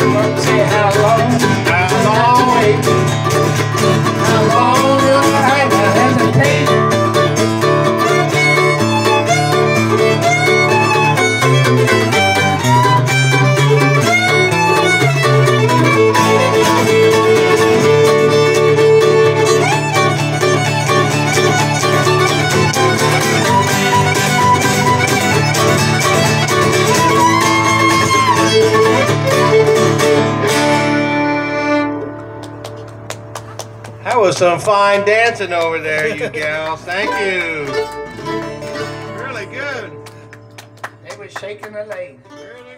Say how That was some fine dancing over there, you gals. Thank you. Really good. They was shaking the legs. Really